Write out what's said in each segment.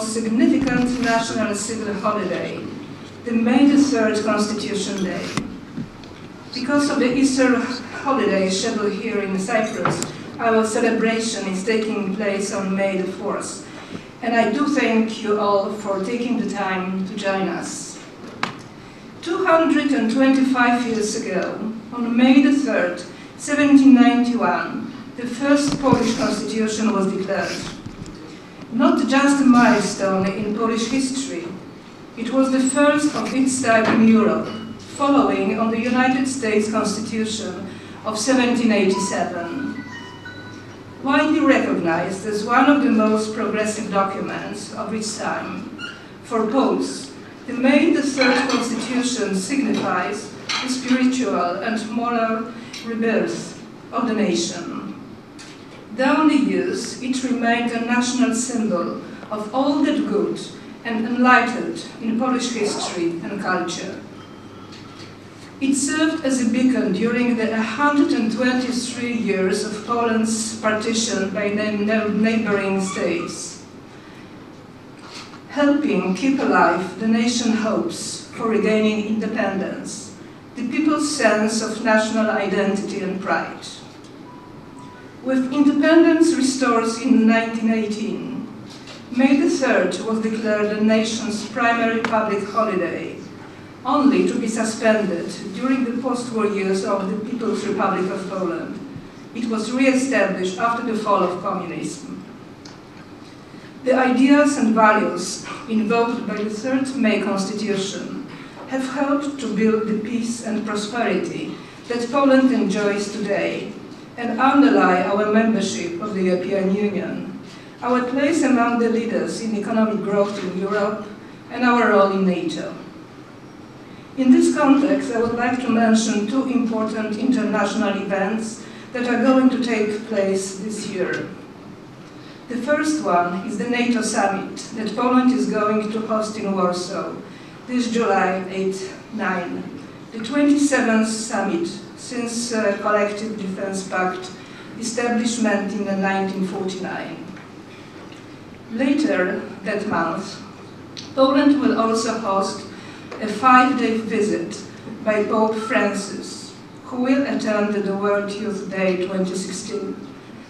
significant national civil holiday, the May the 3rd Constitution Day. Because of the Easter holiday scheduled here in Cyprus, our celebration is taking place on May the 4th, and I do thank you all for taking the time to join us. 225 years ago, on May the 3rd, 1791, the first Polish constitution was declared. Not just a milestone in Polish history, it was the first of its type in Europe, following on the United States Constitution of 1787. Widely recognized as one of the most progressive documents of its time, for Poles, the May the Third Constitution signifies the spiritual and moral rebirth of the nation. Down the years, it remained a national symbol of all that good and enlightened in Polish history and culture. It served as a beacon during the 123 years of Poland's partition by neighboring states, helping keep alive the nation's hopes for regaining independence, the people's sense of national identity and pride. With independence restored in 1918, May the 3rd was declared the nation's primary public holiday, only to be suspended during the post-war years of the People's Republic of Poland. It was re-established after the fall of communism. The ideas and values invoked by the 3rd May Constitution have helped to build the peace and prosperity that Poland enjoys today and underlie our membership of the European Union our place among the leaders in economic growth in Europe, and our role in NATO. In this context, I would like to mention two important international events that are going to take place this year. The first one is the NATO summit that Poland is going to host in Warsaw this July 8-9, the 27th summit since uh, Collective Defense Pact establishment in 1949. Later that month, Poland will also host a five-day visit by Pope Francis, who will attend the World Youth Day 2016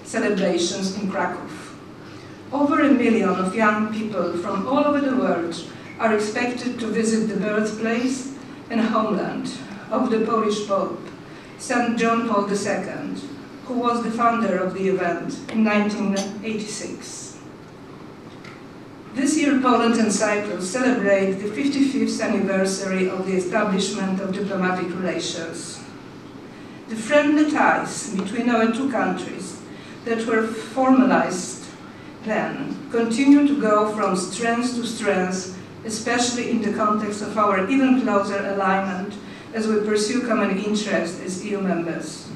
celebrations in Krakow. Over a million of young people from all over the world are expected to visit the birthplace and homeland of the Polish Pope, St. John Paul II, who was the founder of the event in 1986. This year, Poland and Cyprus celebrate the 55th anniversary of the establishment of diplomatic relations. The friendly ties between our two countries that were formalized then continue to go from strength to strength, especially in the context of our even closer alignment as we pursue common interests as EU members.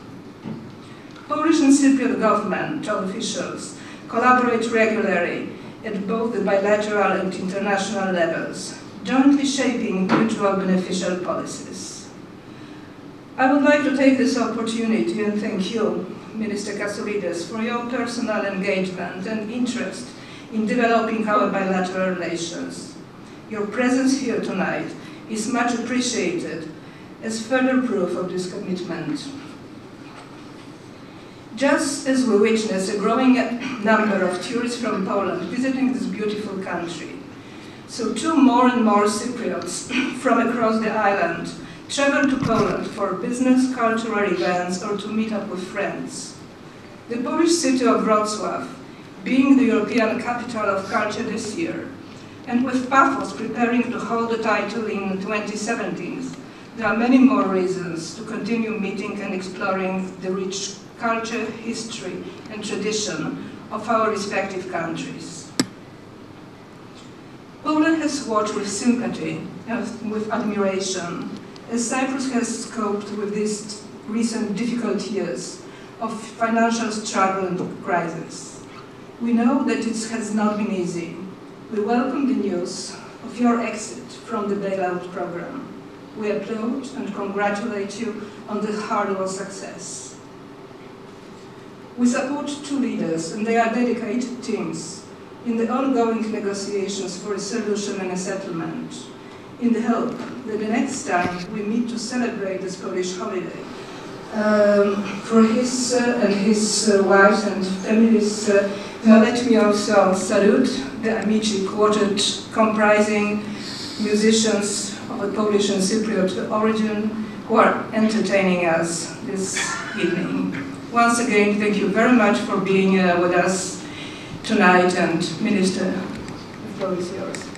Polish and Cypriot government top officials collaborate regularly at both the bilateral and international levels, jointly shaping mutual beneficial policies. I would like to take this opportunity and thank you, Minister Kasoulides, for your personal engagement and interest in developing our bilateral relations. Your presence here tonight is much appreciated as further proof of this commitment. Just as we witness a growing number of tourists from Poland visiting this beautiful country, so too more and more Cypriots from across the island travel to Poland for business, cultural events, or to meet up with friends. The Polish city of Wrocław, being the European capital of culture this year, and with Paphos preparing to hold the title in 2017, there are many more reasons to continue meeting and exploring the rich culture, history, and tradition of our respective countries. Poland has watched with sympathy and with admiration as Cyprus has coped with these recent difficult years of financial struggle and crisis. We know that it has not been easy. We welcome the news of your exit from the bailout program. We applaud and congratulate you on this hard-won success. We support two leaders and they are dedicated teams in the ongoing negotiations for a solution and a settlement, in the hope that the next time we meet to celebrate this Polish holiday, um, for his uh, and his uh, wives and families, uh, let me also salute the Amici Quartet comprising musicians a Polish and Cypriot origin who are entertaining us this evening. Once again, thank you very much for being uh, with us tonight and Minister, the floor is yours.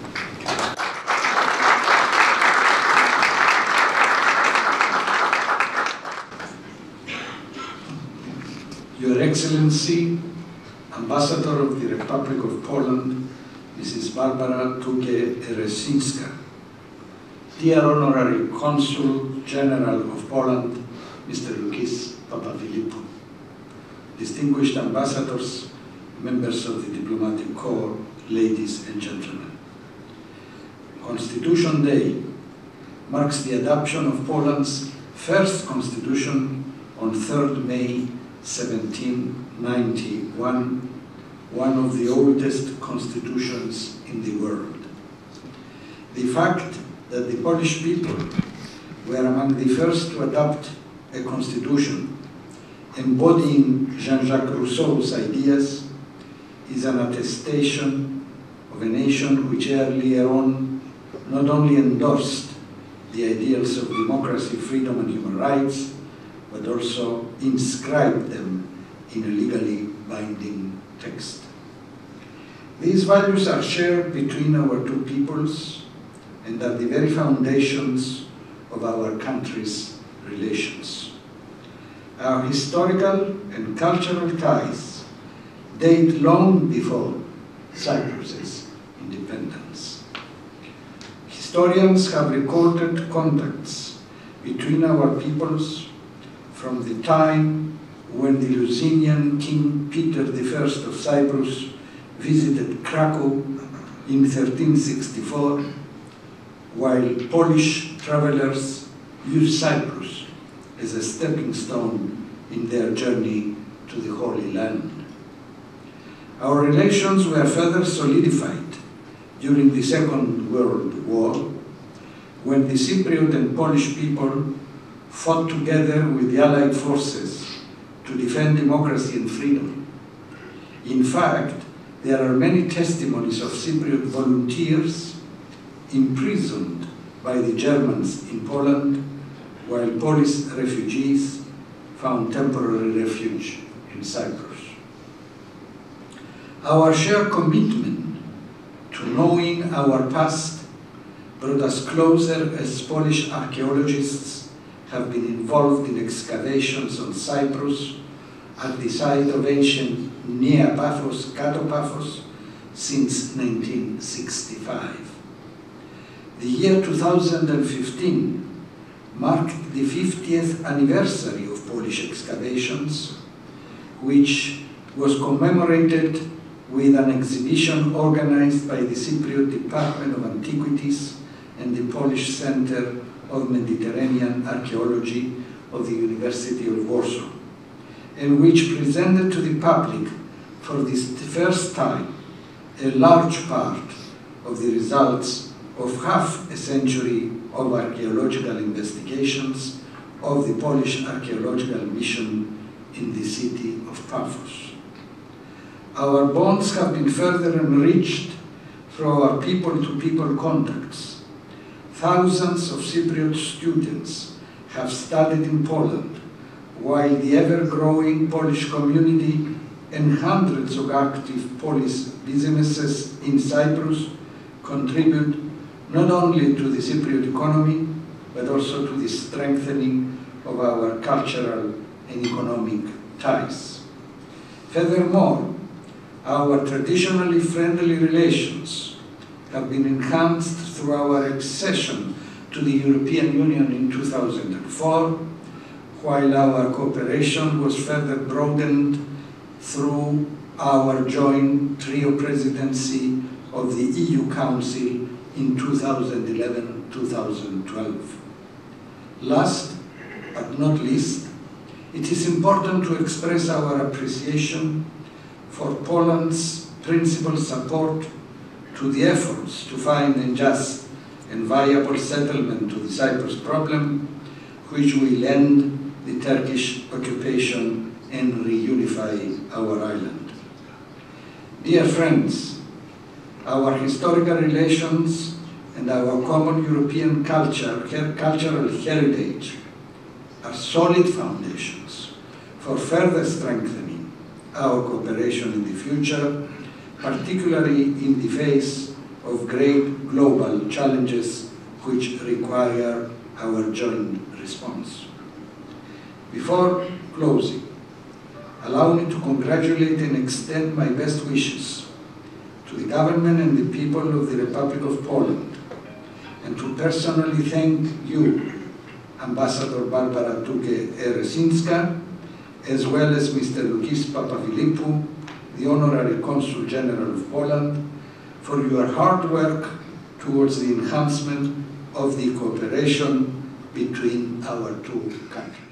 Your Excellency, Ambassador of the Republic of Poland, Mrs. Barbara Tuge-Erecińska, Dear Honorary Consul General of Poland, Mr. Lukis Papaphilippou, distinguished ambassadors, members of the diplomatic corps, ladies and gentlemen. Constitution Day marks the adoption of Poland's first constitution on 3rd May 1791, one of the oldest constitutions in the world. The fact that the Polish people were among the first to adopt a constitution embodying Jean-Jacques Rousseau's ideas is an attestation of a nation which earlier on not only endorsed the ideals of democracy, freedom and human rights, but also inscribed them in a legally binding text. These values are shared between our two peoples and are the very foundations of our country's relations. Our historical and cultural ties date long before Cyprus's independence. Historians have recorded contacts between our peoples from the time when the Lusignan King Peter I of Cyprus visited Krakow in 1364, while Polish travelers used Cyprus as a stepping stone in their journey to the Holy Land. Our relations were further solidified during the Second World War, when the Cypriot and Polish people fought together with the Allied forces to defend democracy and freedom. In fact, there are many testimonies of Cypriot volunteers imprisoned by the Germans in Poland, while Polish refugees found temporary refuge in Cyprus. Our shared commitment to knowing our past brought us closer as Polish archaeologists have been involved in excavations on Cyprus at the site of ancient Nea Paphos, Katopaphos, since 1965. The year 2015 marked the 50th anniversary of Polish excavations, which was commemorated with an exhibition organized by the Cypriot Department of Antiquities and the Polish Center of Mediterranean Archaeology of the University of Warsaw, and which presented to the public for the first time a large part of the results of half a century of archaeological investigations of the Polish archaeological mission in the city of Paphos. Our bonds have been further enriched through our people-to-people -people contacts Thousands of Cypriot students have studied in Poland, while the ever-growing Polish community and hundreds of active Polish businesses in Cyprus contribute not only to the Cypriot economy, but also to the strengthening of our cultural and economic ties. Furthermore, our traditionally friendly relations have been enhanced through our accession to the European Union in 2004, while our cooperation was further broadened through our joint trio presidency of the EU Council in 2011-2012. Last but not least, it is important to express our appreciation for Poland's principled support to the efforts to find a just and viable settlement to the Cyprus problem, which will end the Turkish occupation and reunify our island. Dear friends, our historical relations and our common European culture, cultural heritage are solid foundations for further strengthening our cooperation in the future, particularly in the face of great global challenges which require our joint response. Before closing, allow me to congratulate and extend my best wishes to the government and the people of the Republic of Poland, and to personally thank you, Ambassador Barbara Tuge-Erecińska, as well as Mr. Lukis Papaphilippou, the Honorary Consul General of Poland, for your hard work towards the enhancement of the cooperation between our two countries.